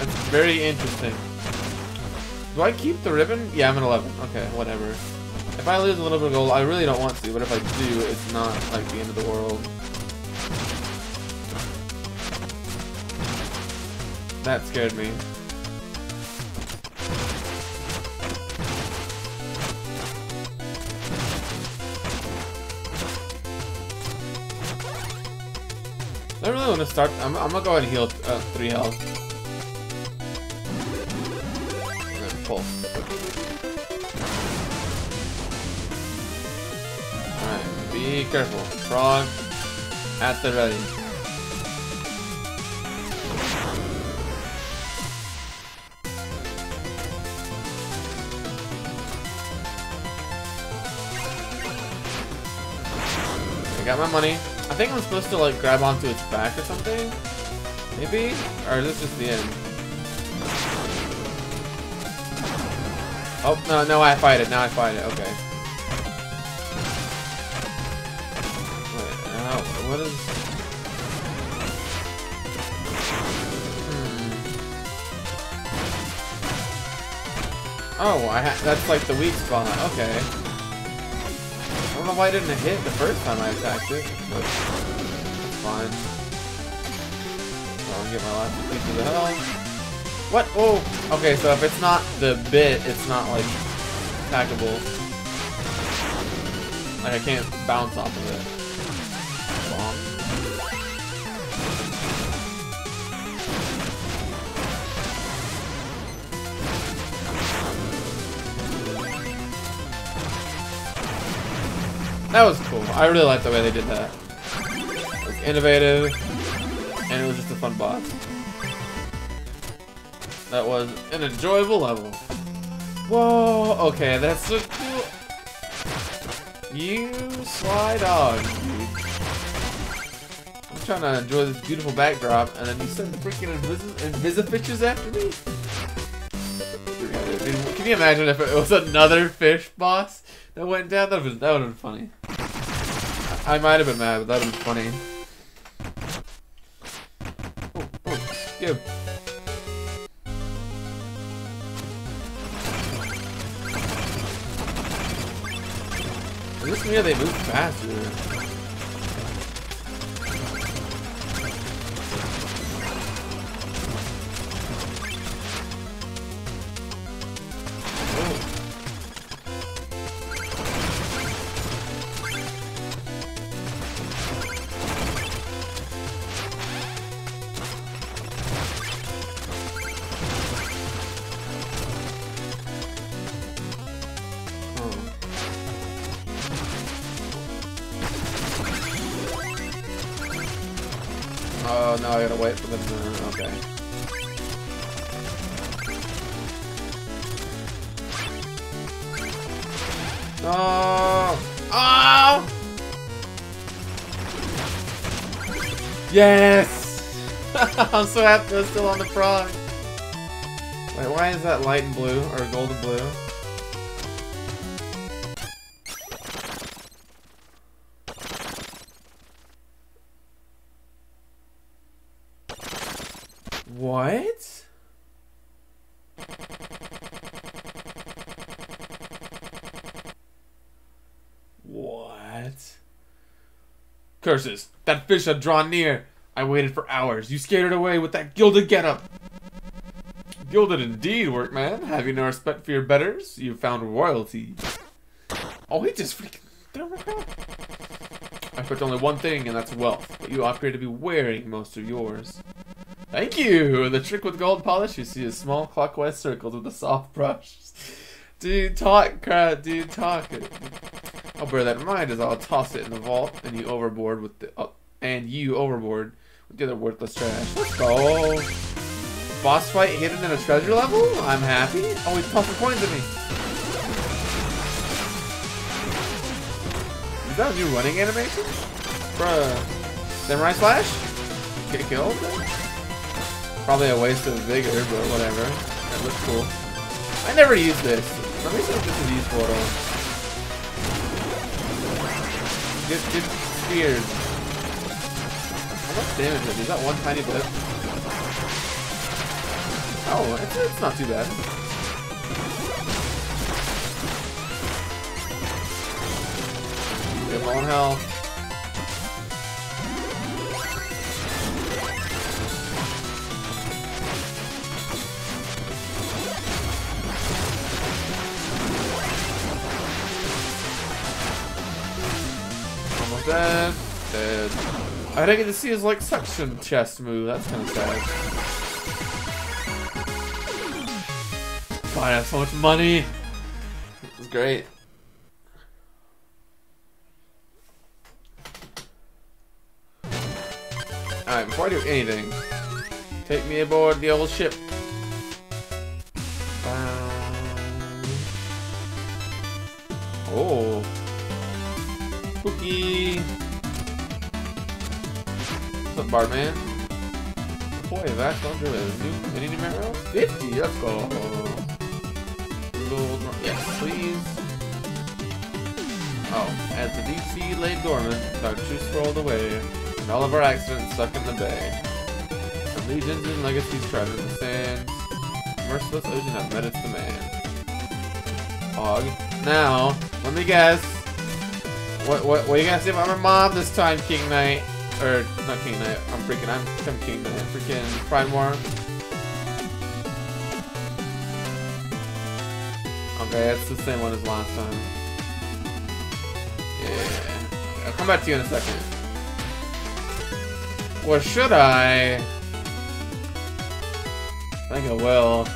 That's very interesting. Do I keep the ribbon? Yeah, I'm at 11. Okay, whatever. If I lose a little bit of gold, I really don't want to, but if I do, it's not like the end of the world. That scared me. I really want to start. I'm, I'm gonna go ahead and heal uh, three health. Alright, be careful. Frog at the ready. I got my money. I think I'm supposed to like grab onto its back or something. Maybe? Or is this just the end? Oh, no, no, I fight it. Now I fight it. Okay. Wait, oh, what is... Hmm. Oh, I ha that's like the weak spot. Okay. I don't know why I didn't hit the first time I attacked it, but fine. I'll get my last piece of the hell. What? Oh! Okay, so if it's not the bit, it's not like attackable. Like I can't bounce off of it. That was cool. I really like the way they did that. It was innovative, and it was just a fun boss. That was an enjoyable level. Whoa, okay, that's so cool. You sly dog, dude. I'm trying to enjoy this beautiful backdrop, and then you send freaking invis Invisifishes after me? Can you imagine if it was another fish boss that went down? That would have been funny. I might have been mad, but that would have been funny. Oh, oh. This they move faster? Oh no, I gotta wait for them to. Okay. No! Oh! Yes! I'm so happy I'm still on the frog. Wait, why is that light and blue or golden blue? What? What? Curses! That fish had drawn near! I waited for hours. You scared it away with that gilded getup! Gilded indeed, workman. Have you no respect for your betters? You found royalty. Oh, he just freaking... I expect only one thing, and that's wealth. But you appear to be wearing most of yours. Thank you! The trick with gold polish, you see a small clockwise circles with a soft brush. Dude, talk, uh, crap, dude, talk. Oh, I'll bear that in mind as I'll toss it in the vault and you overboard with the, oh, and you overboard with the other worthless trash. Let's go! Boss fight hidden in a treasure level? I'm happy. Oh, he's tossing coins at me. Is that a new running animation? Bruh. Samurai Slash? Get killed? Probably a waste of vigor, but whatever. That looks cool. I never used this. Let me see if this is useful at all. Get, get speared. How much damage is, is that one tiny blip? Oh, it's, it's not too bad. Get low on health. Dead. Dead. I didn't get to see his like suction chest move. That's kind of sad. God, I have so much money. It's great. Alright, before I do anything, take me aboard the old ship. Um, oh. Spooky. What's up, Bartman? Boy, that's not good. New, any numero? 50, let's go. Yes, please. Oh, as the sea lay dormant, our truce rolled away, and all of our accidents stuck in the bay. And legions and legacies trapped in the sands, merciless ocean have met its demand. Og. Now, let me guess. What what what are you gonna say about my mom this time, King Knight? Or not King Knight. I'm freaking. I'm, I'm King Knight. Freaking Prime War. Okay, it's the same one as last time. Yeah. I'll come back to you in a second. Or should I? I think I will.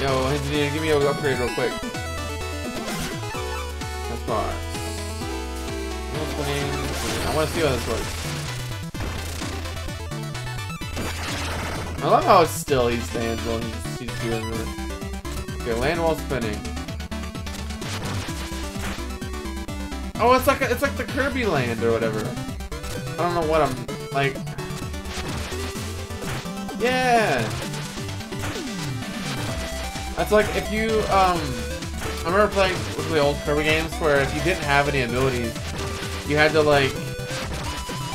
Yo, engineer, give me an upgrade real quick. I want to see how this works. I love how still he stands while he's, he's doing this. Okay, land while spinning. Oh, it's like a, it's like the Kirby land or whatever. I don't know what I'm like. Yeah. That's like if you um. I remember playing with the old Kirby games where if you didn't have any abilities, you had to like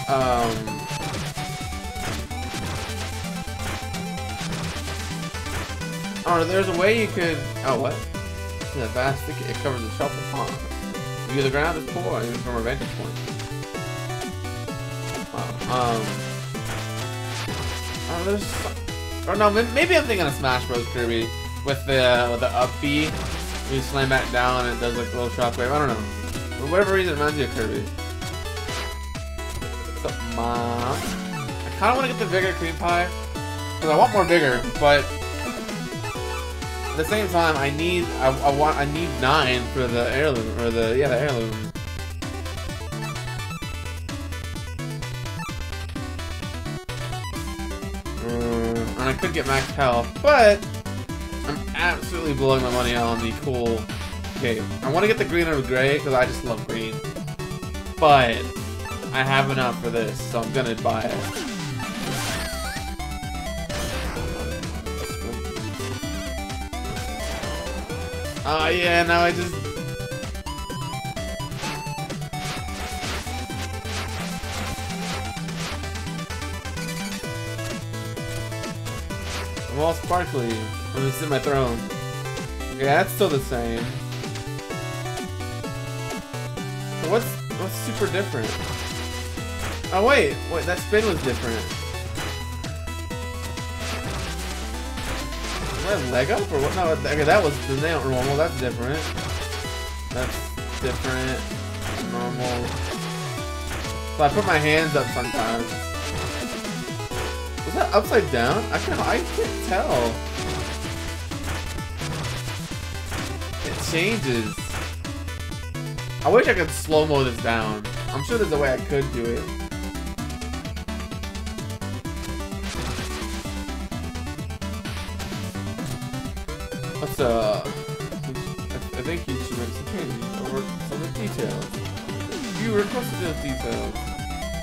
um. Oh, there's a way you could. Oh, what? The vast. It covers the shelf of pond. View the ground is poor, even from a vantage point. Um. Oh, there's. No, maybe I'm thinking of Smash Bros. Kirby with the with the up B. You slam back down and it does like a little shockwave. I don't know. For whatever reason, it reminds me of Kirby. What's up, Mom? I kind of want to get the bigger cream pie because I want more bigger, but at the same time, I need I, I want I need nine for the heirloom or the yeah the heirloom. Mm, and I could get max health, but I'm absolutely blowing my money on the cool cape. I want to get the green or gray because I just love green, but I have enough for this, so I'm gonna buy it. Oh yeah, now I just... I'm all sparkly. Let me sit my throne. Okay, that's still the same. So what's what's super different? Oh wait, wait, that spin was different. What, leg up or what? No, okay, that was the nail normal. That's different. That's different. Normal. So I put my hands up sometimes. That upside down? I can I can't tell. It changes. I wish I could slow-mo this down. I'm sure there's a way I could do it. Let's, uh... I think you should make some changes or some of the details. You requested those details.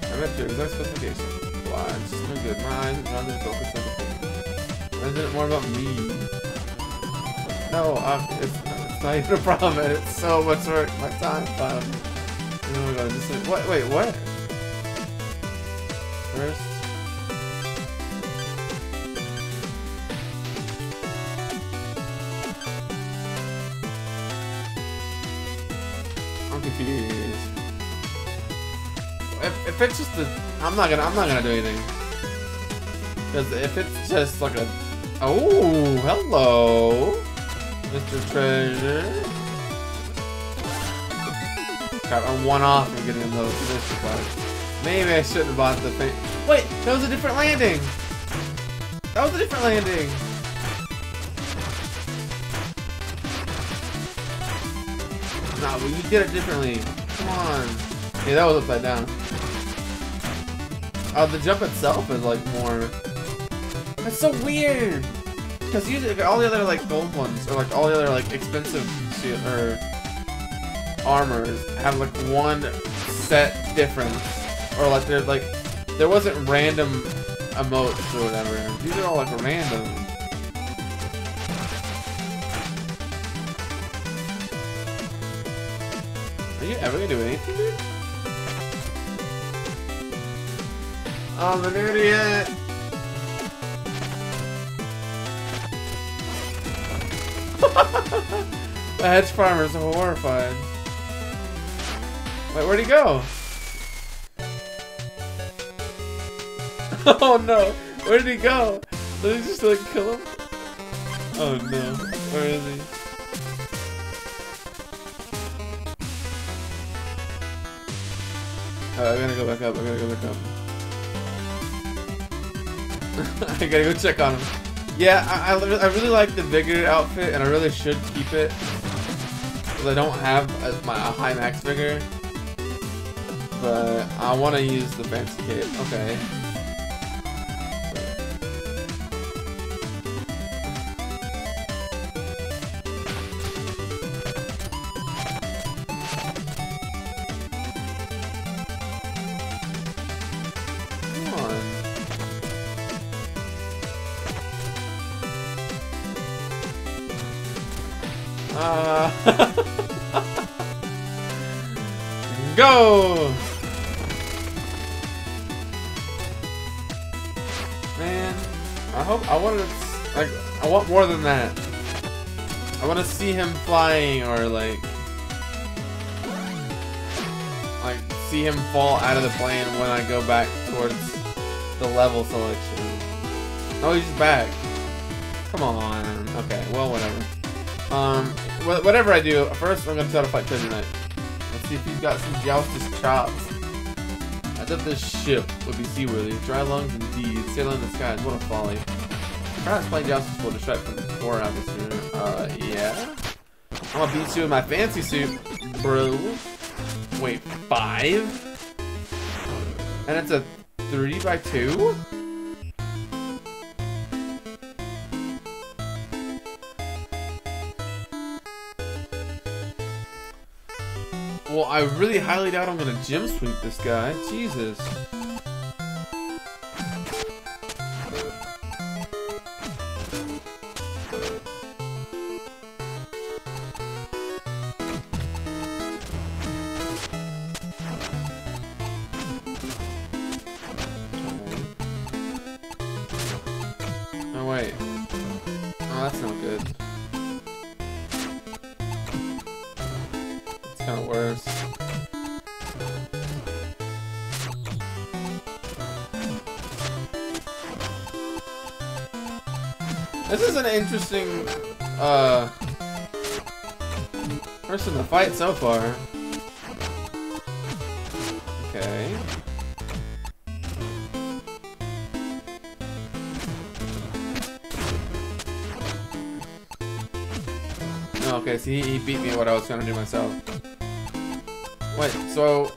I met your exact specification lives. It's no good. My eyes are on the focus of the thing. Why is it more about me? No, I'm, it's, it's not even a problem, and it's so much work. My time, fun. Oh my god, just like, what? Wait, what? First. I'm confused. If, if it's just a, I'm not gonna, I'm not gonna do anything. Because if it's just like a, oh, hello, Mr. Treasure. Crap, I'm one off from getting those mystery cards. Maybe I shouldn't have bought the thing. Wait, that was a different landing. That was a different landing. Nah, but you did it differently. Come on. Yeah, that was upside down. Oh, the jump itself is like more. That's so weird. Because usually all the other like gold ones or like all the other like expensive or armors have like one set difference or like they're like there wasn't random emotes or whatever. These are all like random. Are you ever gonna do anything, dude? I'm an idiot! the hedge farmer's horrified. Wait, where'd he go? oh no! Where did he go? Did he just like kill him? Oh no. Where is he? Uh, I gotta go back up. I gotta go back up. I gotta go check on him. Yeah, I, I, I, really like the Vigor outfit, and I really should keep it. Because I don't have a, my a high max Vigor. But I want to use the fancy cape. Okay. Man, I hope I want to like I want more than that. I want to see him flying or like like see him fall out of the plane when I go back towards the level selection. Oh, he's back. Come on. Okay, well, whatever. Um, whatever I do, first I'm gonna try to fight Knight. Let's see if he's got some joustus chops. I thought this ship would be seaworthy. Dry lungs indeed. Sailing the skies, what a folly. Perhaps playing joustus will distract from the poor atmosphere. Uh, yeah? I'm gonna beat you in my fancy suit, bro. Wait, five? And it's a three by two? I really highly doubt I'm gonna gym sweep this guy. Jesus. Oh wait. Oh, that's not good. This is an interesting, uh, person to fight so far. Okay. Okay, see, he beat me what I was trying to do myself. Wait, so...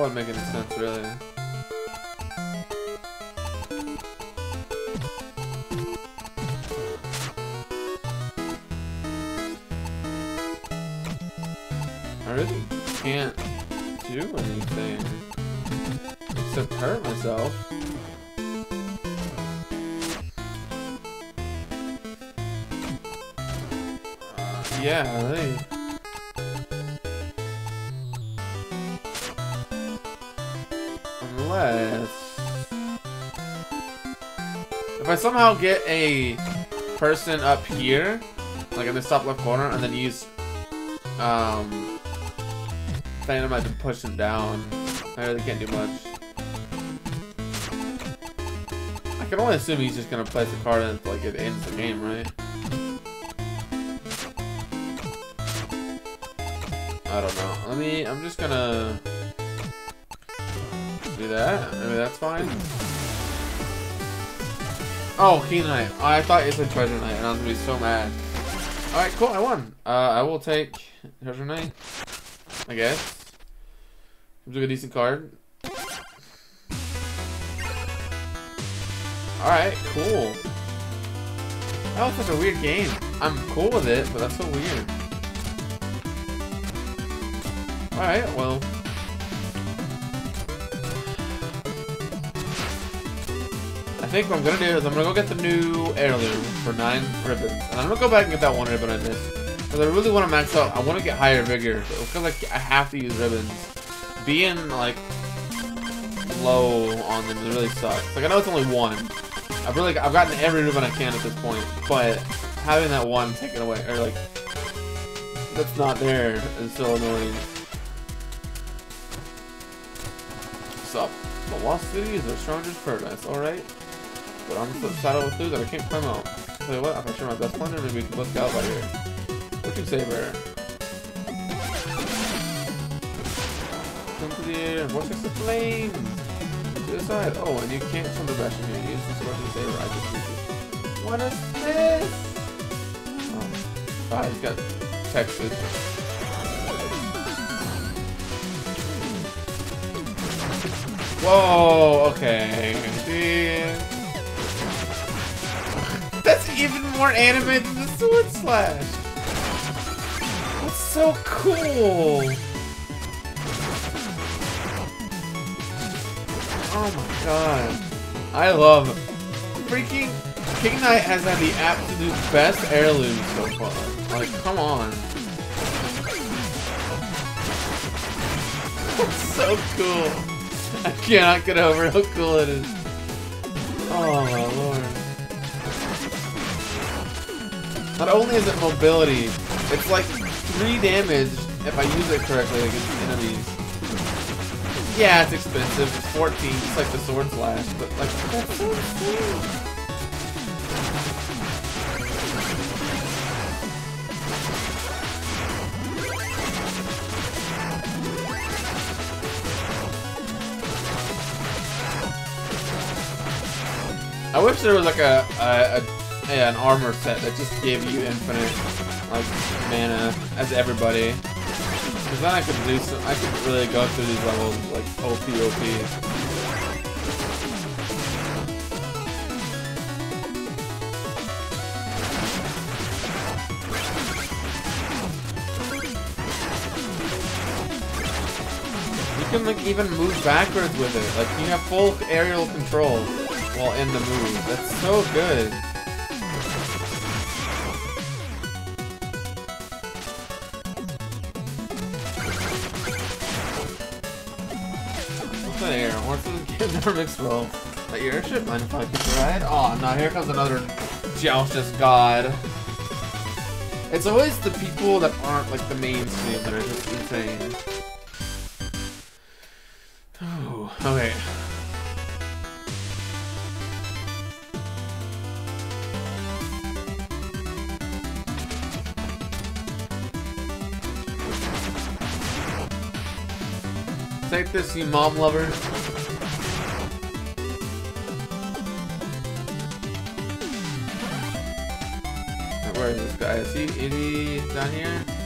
wouldn't make any sense, really. I really can't do anything except hurt myself. Uh, yeah, they... Unless... If I somehow get a person up here, like in the top left corner, and then use um dynamite to push him down, I really can't do much. I can only assume he's just gonna place a card and like it ends the game, right? I don't know. Let me. I'm just gonna that. Maybe that's fine. Oh, key night. I thought it said treasure Knight, and I was gonna be so mad. All right, cool. I won. Uh, I will take treasure Knight. I guess. Seems like a decent card. Alright, cool. That was such a weird game. I'm cool with it, but that's so weird. Alright, well. Think what I'm gonna do is I'm gonna go get the new heirloom for nine ribbons. And I'm gonna go back and get that one ribbon I missed. Because I really want to max out. I want to get higher vigor. Because like, I have to use ribbons. Being like low on them really sucks. Like I know it's only one. I've really I've gotten every ribbon I can at this point, but having that one taken away or like that's not there is so annoying. What's up? The Lost City is a stranger's paradise, alright? But I'm so saddled with food that I can't climb out. Tell you what, if I share my best plunder, maybe we can get out by here. Say, Bear? Come to the air, vortex of flames! To the side. Oh, and you can't swim the bash in here. Use the scorching saber. I just used it. What is this? Oh. Ah, he's got Texas. Whoa, okay. Dude. Even more animated than the sword slash. That's so cool. Oh my god. I love freaking King Knight has had the absolute best heirloom so far. Like, come on. That's so cool. I cannot get over how cool it is. Oh my lord. Not only is it mobility, it's like 3 damage if I use it correctly against enemies. Yeah, it's expensive. It's 14, just like the sword slash, but like, that's so cool. I wish there was like a, a, a yeah, an armor set that just gave you infinite like mana as everybody. Cause then I could do some, I could really go through these levels like OP OP. You can like even move backwards with it. Like you have full aerial control while in the move. That's so good. That air? Horses give their mixed roll. That your airship? Mind if I get the ride? Oh now here comes another joustus god. It's always the people that aren't like the mainstream that are just insane. Oh, okay. This, you mom lovers. Where is this guy? Is he, is he down here?